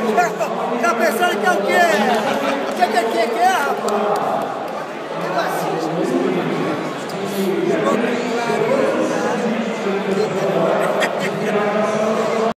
Tá pensando que é o quê? O que é que é, que é, rapaz? Que assisto. Eu